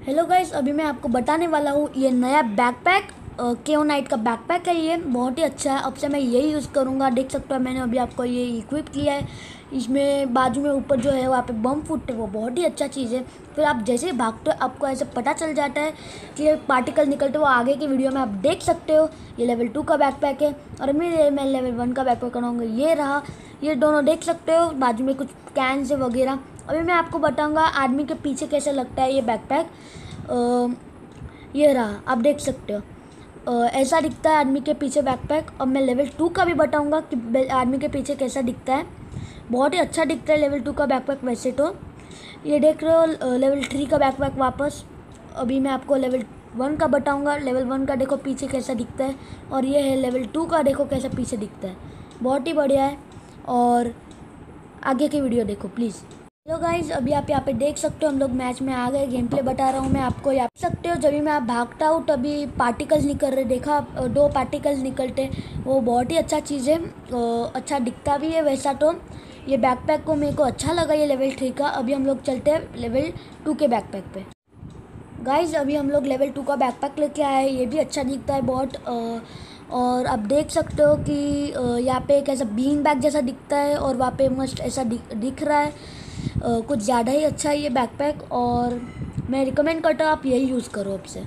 Hello guys अभी मैं आपको बताने वाला हूँ ये नया बैकपैक केओ नाइट का बैकपैक है ये। बहुत ही अच्छा है। अब से मैं यही यूज़ करूँगा। देख सकते हो मैंने अभी आपको ये इक्विप किया है। इसमें बाजू में ऊपर जो है वहाँ पे बम फुट है। वो बहुत ही अच्छा चीज़ है। फिर आप जैसे ही भागते हो, आपको ऐसे पता चल जाता है कि ये पार्टिकल निकलते वो आगे की वीडियो में आप देख सकते हो। ये लेवल टू का बैकपैक है। और मैं मैं लेवल वन का बैकपैक बनाऊँगा। ये रहा। ये दोनों देख सकते हो। बाजू में कुछ कैंस वगैरह। अभी मैं आपको बताऊँगा आदमी के पीछे कैसे लगता है ये बैकपैक ये रहा। आप देख सकते हो। ऐसा दिखता है आदमी के पीछे बैकपैक और मैं लेवल टू का भी बताऊँगा कि आदमी के पीछे कैसा दिखता है। बहुत ही अच्छा दिखता है लेवल टू का बैकपैक वैसे तो। ये देख रहे हो लेवल थ्री का बैकपैक वापस। अभी मैं आपको लेवल वन का बताऊँगा। लेवल वन का देखो पीछे कैसा दिखता है और ये है लेवल टू का देखो कैसा पीछे दिखता है। बहुत ही बढ़िया है और आगे की वीडियो देखो प्लीज़ हेलो गाइज़ अभी आप यहाँ पे देख सकते हो, हम लोग मैच में आ गए गेम प्ले बता रहा हूँ मैं आपको यहाँ सकते हो, जब भी मैं आप भागता हूँ, तभी पार्टिकल्स निकल रहे, देखा दो पार्टिकल्स निकलते वो बहुत ही अच्छा चीज़ है अच्छा दिखता भी है वैसा तो। ये बैकपैक को मेरे को अच्छा लगा, ये लेवल थ्री का। अभी हम लोग चलते हैं लेवल टू के बैकपैक पे। गाइज़ अभी हम लोग लेवल टू का बैकपैक लेके आए ये भी अच्छा दिखता है बहुत और आप देख सकते हो कि यहाँ पे एक ऐसा बीन बैग जैसा दिखता है और वहाँ पे मस्त ऐसा दिख रहा है। कुछ ज़्यादा ही अच्छा है ये बैकपैक और मैं रिकमेंड करता हूँ आप यही यूज़ करो अब से।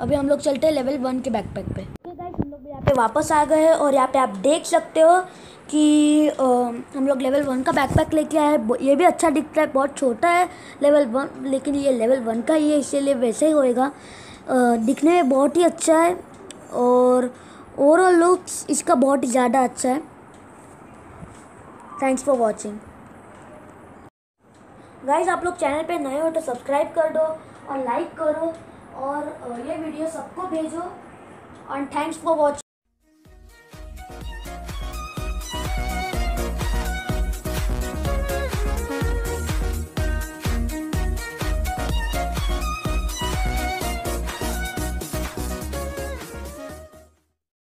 अभी हम लोग चलते हैं लेवल वन के बैकपैक पे। हम लोग यहाँ पे वापस आ गए हैं और यहाँ पे आप देख सकते हो कि आ, हम लोग लेवल वन का बैकपैक लेके आए हैं। ये भी अच्छा दिखता है बहुत छोटा है लेवल वन लेकिन ये लेवल वन का ही है इसीलिए वैसे ही होएगा। दिखने में बहुत ही अच्छा है और ओवरऑल लुक्स इसका बहुत ही ज़्यादा अच्छा है। थैंक्स फॉर वॉचिंग गाइज़ आप लोग चैनल पे नए हो तो सब्सक्राइब कर दो और लाइक करो और ये वीडियो सबको भेजो। And thanks for watching